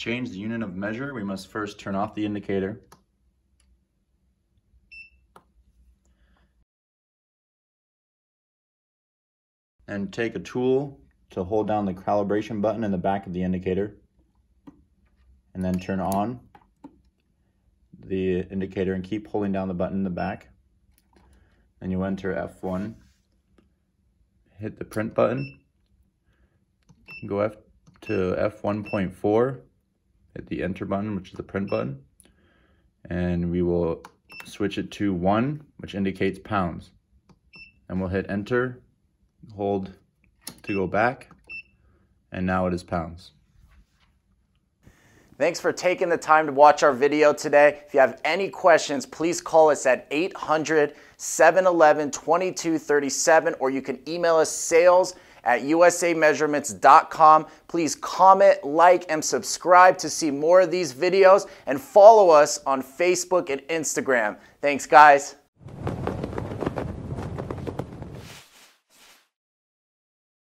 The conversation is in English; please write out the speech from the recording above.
change the unit of measure, we must first turn off the indicator. And take a tool to hold down the calibration button in the back of the indicator. And then turn on the indicator and keep holding down the button in the back. Then you enter F1, hit the print button, go F to F1.4, hit the enter button, which is the print button, and we will switch it to one, which indicates pounds. And we'll hit enter, hold to go back, and now it is pounds. Thanks for taking the time to watch our video today. If you have any questions, please call us at 800 711 2237 or you can email us sales at usameasurements.com. Please comment, like, and subscribe to see more of these videos and follow us on Facebook and Instagram. Thanks, guys.